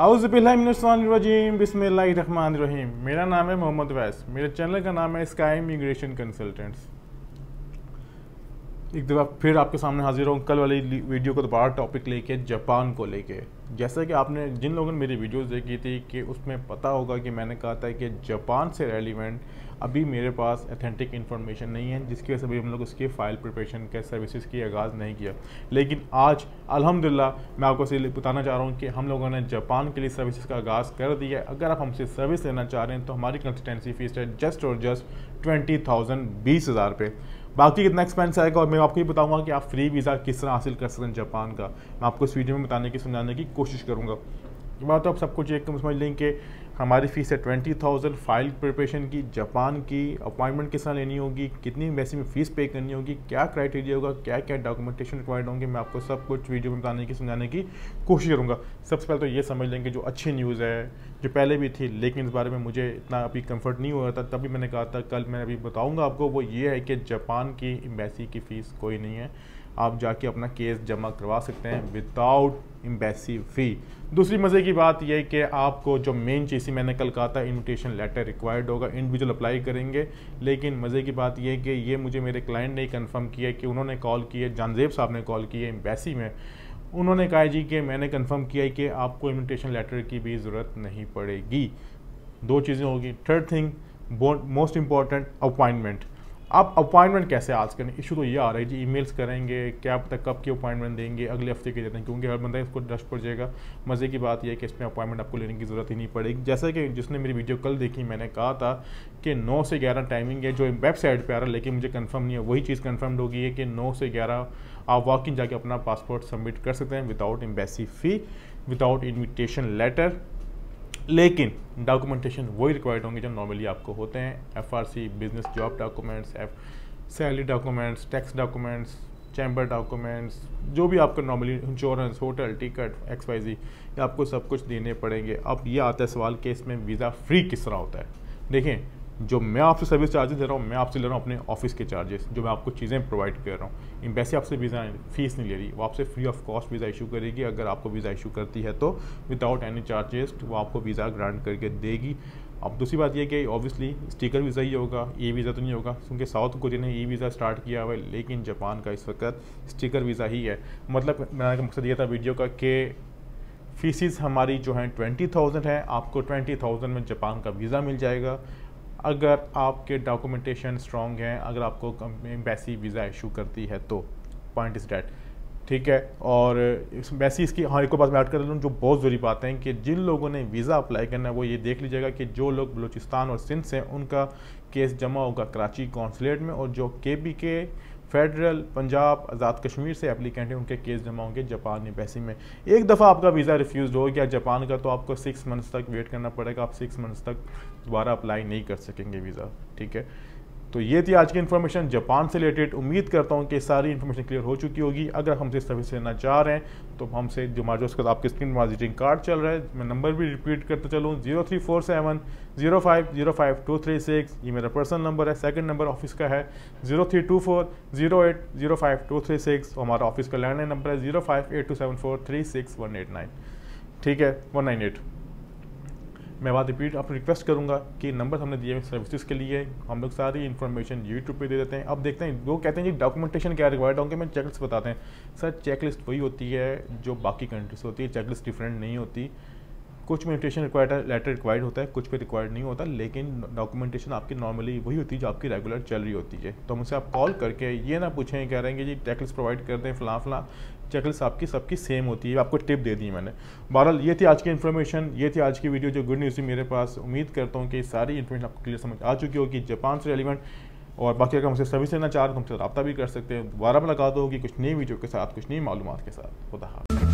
आउज़बिल्लाजीम रहीम। मेरा नाम है मोहम्मद वैस। मेरे चैनल का नाम है स्काई इमिग्रेशन कंसल्टेंट्स। एक दफ़ा फिर आपके सामने हाजिर हूँ कल वाली वीडियो को दोबारा टॉपिक लेके, जापान को लेके। जैसा कि आपने जिन लोगों ने मेरी वीडियोस देखी थी कि उसमें पता होगा कि मैंने कहा था कि जापान से रेलिवेंट अभी मेरे पास अथेंटिक इन्फॉर्मेशन नहीं है, जिसकी वजह से अभी हम लोग उसकी फ़ाइल प्रिपरेशन के सर्विसेज़ की आगाज़ नहीं किया। लेकिन आज अल्हम्दुलिल्लाह मैं आपको इसे बताना चाह रहा हूँ कि हम लोगों ने जापान के लिए सर्विसेज़ का आगाज़ कर दिया है। अगर आप हमसे सर्विस लेना चाह रहे हैं तो हमारी कंसल्टेंसी फ़ीस है जस्ट और जस्ट ट्वेंटी थाउज़ेंड बीस हज़ार रुपये बाकी कितना एक्सपेंस आएगा, और मैं आपको ये बताऊँगा कि आप फ्री वीज़ा किस तरह हासिल कर सकते हैं जापान का। मैं आपको इस वीडियो में बताने की, समझाने की कोशिश करूँगा। बात तो आप सब कुछ एक समझ लें कि हमारी फ़ीस है ट्वेंटी थाउज़ेंड फ़ाइल प्रिपरेशन की, जापान की अपॉइंटमेंट किस तरह लेनी होगी, कितनी वैसे में फ़ीस पे करनी होगी, क्या क्राइटेरिया होगा क्या क्या डॉक्यूमेंटेशन रिक्वायर्ड होंगे, मैं आपको सब कुछ वीडियो में बताने की, समझाने की कोशिश करूँगा। सबसे पहले तो ये समझ लेंगे जो अच्छी न्यूज़ है, जो पहले भी थी, लेकिन इस बारे में मुझे इतना अभी कंफर्ट नहीं हुआ था, तभी मैंने कहा था, कल मैं अभी बताऊँगा आपको, वो ये है कि जापान की एम्बेसी की फ़ीस कोई नहीं है। आप जाके अपना केस जमा करवा सकते हैं विदाउट एम्बेसी फ़ी दूसरी मज़े की बात यह कि आपको जो मेन चीज़ थी मैंने कल कहा था इनविटेशन लेटर रिक्वायर्ड होगा। इंडिविजुअल अप्लाई करेंगे। लेकिन मज़े की बात यह कि ये मुझे मेरे क्लाइंट ने कन्फर्म किया कि उन्होंने कॉल किए जानजेब साहब ने कॉल किए एम्बेसी में। उन्होंने कहा जी कि मैंने कंफर्म किया कि आपको इन्विटेशन लेटर की भी ज़रूरत नहीं पड़ेगी। दो चीज़ें होगी। Third thing most important appointment आप अपॉइंटमेंट कैसे आज करें इशू तो ये आ रहा है जी ईमेल्स करेंगे, क्या तक कब की अपॉइंटमेंट देंगे, अगले हफ़्ते के देते हैं क्योंकि हर बंदा इसको डस्ट पड़ जाएगा। मज़े की बात यह है कि इसमें अपॉइंटमेंट आपको लेने की ज़रूरत ही नहीं पड़ेगी। जैसा कि जिसने मेरी वीडियो कल देखी, मैंने कहा था कि नौ से ग्यारह टाइमिंग है, जो वेबसाइट पर आ रहा है, लेकिन मुझे कन्फर्म नहीं है। वही चीज़ कन्फर्म होगी है कि नौ से ग्यारह आप वॉक इन जाके अपना पासपोर्ट सबमिट कर सकते हैं without embassy fee without invitation letter लेकिन डॉक्यूमेंटेशन वही रिक्वायर्ड होंगे जो नॉर्मली आपको होते हैं। F R C business job documents F salary documents tax documents chamber documents जो भी आपका normally insurance hotel ticket X Y Z आपको सब कुछ देने पड़ेंगे। अब ये आता है सवाल कि इसमें वीज़ा फ्री किस तरह होता है? देखें जो मैं आपसे सर्विस चार्जेस दे रहा हूँ, मैं आपसे ले रहा हूँ अपने ऑफ़िस के चार्जेस जो मैं आपको चीज़ें प्रोवाइड कर रहा हूँ। एम्बेसी आपसे वीज़ा फ़ीस नहीं ले रही। वो आपसे free of cost visa issue करेगी। अगर आपको वीज़ा इशू करती है तो विदाउट एनी चार्जेस वो आपको वीज़ा ग्रांट करके देगी। अब दूसरी बात यह कि ऑब्वियसली स्टिकर वीज़ा ही होगा ई वीज़ा तो नहीं होगा। क्योंकि साउथ कोरिया ने ई वीज़ा स्टार्ट किया हुआ है, लेकिन जापान का इस वक्त स्टिकर वीज़ा ही है। मतलब मेरा मकसद ये था वीडियो का कि फीसिस हमारी जो हैं ट्वेंटी थाउज़ेंड है। आपको ट्वेंटी थाउज़ेंड में जापान का वीज़ा मिल जाएगा। अगर आपके डॉक्यूमेंटेशन स्ट्रॉन्ग हैं, अगर आपको एम्बेसी वीज़ा इशू करती है तो पॉइंट इज़ डैट ठीक है? और वैसी इसकी हाँ एक बात मैं ऐड कर लूँ जो बहुत ज़रूरी बात है कि जिन लोगों ने वीज़ा अप्लाई करना है, वो ये देख लीजिएगा कि जो लोग बलूचिस्तान और सिंध से उनका केस जमा होगा कराची कौंसलेट में और जो के बी के फेडरल पंजाब आज़ाद कश्मीर से एप्लीकेंट हैं, उनके केस जमा होंगे जापान एम्बेसी में। एक दफ़ा आपका वीज़ा रिफ्यूज़ हो गया जापान का तो आपको सिक्स मंथ्स तक वेट करना पड़ेगा, आप सिक्स मंथ्स तक दोबारा अप्लाई नहीं कर सकेंगे वीज़ा, ठीक है? तो ये थी आज की इन्फॉर्मेशन जापान से रिलेटेड उम्मीद करता हूँ कि सारी इन्फॉर्मेशन क्लियर हो चुकी होगी। अगर हमसे सर्विस लेना चाह रहे हैं तो हमसे जो हमारे उसके आपके स्क्रीन पर विजिटिंग कार्ड चल रहा है। मैं नंबर भी रिपीट करते चलूँ। Zero three four seven zero five zero five two three six ये मेरा पर्सनल नंबर है। सेकंड नंबर ऑफ़िस का है। Zero three two four zero eight zero five two three six हमारा ऑफ़िस का लैंडलाइन नंबर है zero five eight two seven four three six one eight nine ठीक है? वन नाइन एट मैं बात repeat आपको रिक्वेस्ट करूँगा कि नंबर हमने दिए सर्विसेज़ के लिए। हम लोग सारी इन्फॉर्मेशन यूट्यूब पे दे देते हैं। अब देखते हैं, वो कहते हैं जी डॉक्यूमेंटेशन क्या रिक्वायर्ड मैं चेकलिस्ट बताते हैं। सर चेकलिस्ट वही होती है जो बाकी कंट्रीज़ होती है। चेकलिस्ट डिफरेंट नहीं होती। कुछ में इन्विटेशन रिक्वायर्ड लेटर रिक्वायर्ड होता है, कुछ पे रिक्वायर्ड नहीं होता, लेकिन डॉक्यूमेंटेशन आपकी नॉर्मली वही होती है जो आपकी रेगुलर चल रही होती है। तो मुझसे आप कॉल करके ये ना पूछें, कह रहे हैं कि जी चेकलिस्ट प्रोवाइड कर दें फलां फलां चेकलिस्ट आपकी सबकी सेम होती है, आपको टिप दे दी मैंने। बहरहाल, ये थी आज की इन्फॉर्मेशन ये थी आज की वीडियो जो गुड न्यूज़ थी मेरे पास। उम्मीद करता हूँ कि सारी इन्फॉर्मेशन आपको क्लियर समझ आ चुकी होगी, जापान से रेलिवेंट और बाकी अगर हमसे सर्विस लेना चाह रहे तो हमसे रब्ता भी कर सकते हैं। दोबारा मुलाकात होगी कुछ नई वीडियो के साथ, कुछ नई मालूम के साथ। खुदा